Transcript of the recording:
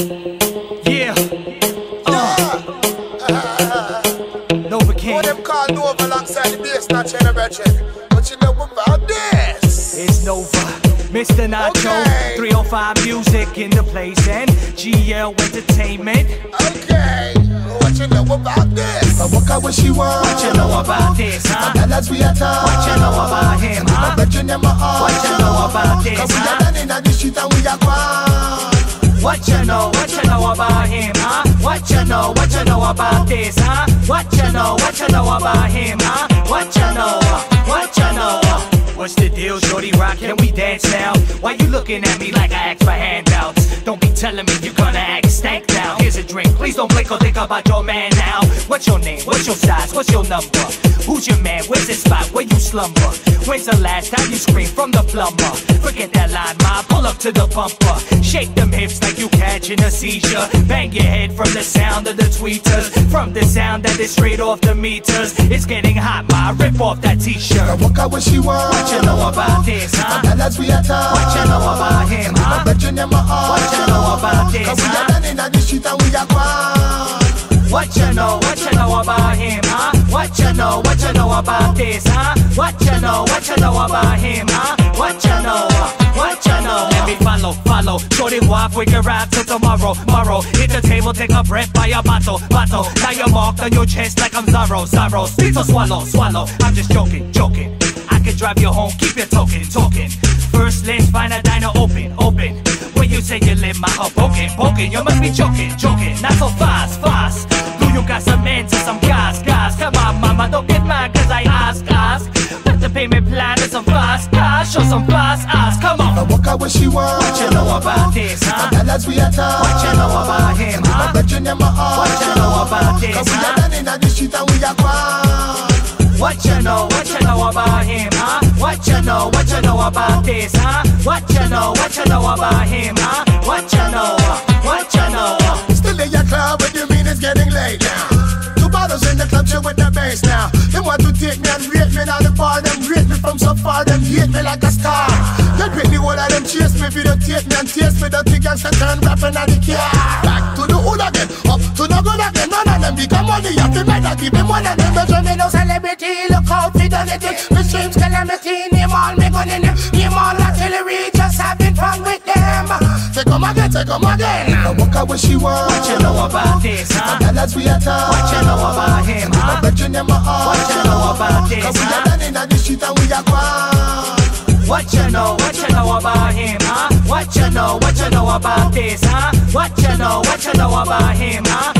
Yeah. Uh. Nova King. What them call Nova alongside the bass, not China Brethren. But you know about this. It's Nova. Mr. Nacho, Okay. 305 music in the place, and GL Entertainment. Okay. What you know about this? I walk out when she want. What you know about this, huh? Dollars we at What you know about him, My huh? brethren, them a all. What you know about this, Cause we are done in the street and we are gone. What you know, what you know about him, huh? What you know, what you know about this, huh? What you know, what you know about him, huh? What you know, what you know? What's the deal, shorty rock? Can we dance now? Why you looking at me like I asked for handouts? Don't be telling me you're drink, please don't blink or think about your man now. What's your name? What's your size? What's your number? Who's your man? Where's the spot where you slumber? When's the last time you screamed from the plumber? Forget that line, ma. Pull up to the bumper. Shake them hips like you catching a seizure. Bang your head from the sound of the tweeters. From the sound that is straight off the meters. It's getting hot, ma. Rip off that t-shirt. walk out when she want. What you know about this, huh? Dollars we at What you know about him, huh? brethren, them a all. What you know about this, huh? What you know, what you know about him, huh? What you know, what you know about this, huh? What you know, what you know about him, huh? What you know, what you know? Let me follow, follow. Shorty walk, we can ride till tomorrow, tomorrow. Hit the table, take a breath by a bottle, bottle. Now you're marked on your chest like I'm Zorro, Zorro. Speak or swallow, swallow. I'm just joking, joking. I can drive you home, keep you talking, talking. First, let's find a diner. Say you live my heart poking, poking, you must be joking, joking. Not so fast, fast. Do you got some and some gas, gas? Come on, mama, don't get mad cause I ask, ask. But the payment plan is some fast cash, show some fast ass. Come I on. walk out when she want. What you know about this, huh? Dollars we at What you know about him, huh? brethren, them a all. What you know about this, Cause we are huh? done in the street and we are gone. What you know, what you know about him, huh? What you know, what you know about this, huh? What you know, what you know about him, huh? What you know, what you know? Still in your club, what you mean it's getting late now? Two bottles in the club, chill with the bass now. They want to take me and rate me now the bar, them rate me from so far, them hate me like a star. They rate me all of them chase me, videotape me and taste me, the big gangsta turn rapping at the car. Back to the hood again, up to the good again, none of them become money, you have to better keep them one of them. But me no celebrity, look out for the thing. Me streams calamity, name take 'em again. I walk out when she want. What you know about this, huh? Dollars we at What you know about him, huh? brethren, them a all. What you know about this, Cause we are done in the street and we are gone. What you know, what you know about him, huh? What you know, what you know about this, huh? What you know, what you know about him, huh?